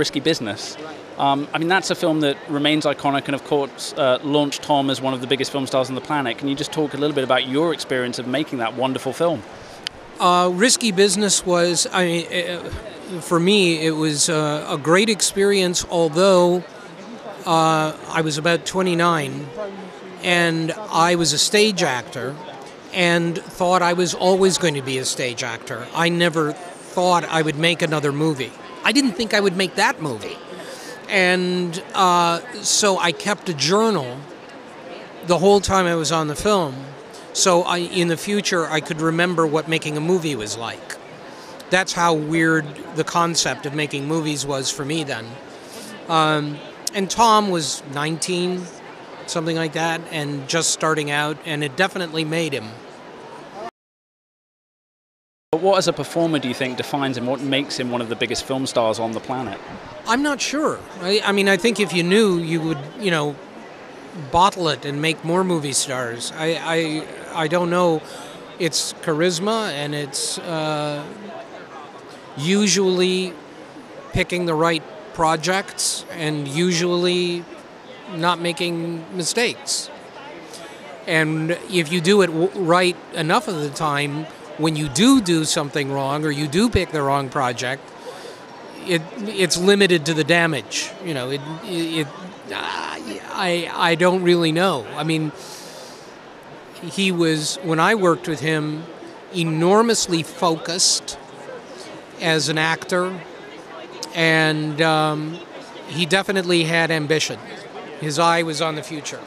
Risky Business. Um, I mean, that's a film that remains iconic and, of course, uh, launched Tom as one of the biggest film stars on the planet. Can you just talk a little bit about your experience of making that wonderful film? Uh, Risky Business was, I mean, uh, for me, it was uh, a great experience, although uh, I was about 29 and I was a stage actor and thought I was always going to be a stage actor. I never thought I would make another movie. I didn't think I would make that movie. And uh, so I kept a journal the whole time I was on the film. So I, in the future, I could remember what making a movie was like. That's how weird the concept of making movies was for me then. Um, and Tom was 19, something like that, and just starting out, and it definitely made him. What, as a performer, do you think defines him? What makes him one of the biggest film stars on the planet? I'm not sure. I, I mean, I think if you knew, you would, you know, bottle it and make more movie stars. I, I, I don't know. It's charisma and it's uh, usually picking the right projects and usually not making mistakes. And if you do it right enough of the time, when you do do something wrong or you do pick the wrong project, it it's limited to the damage. You know, it it. I I don't really know. I mean, he was when I worked with him, enormously focused as an actor, and um, he definitely had ambition. His eye was on the future.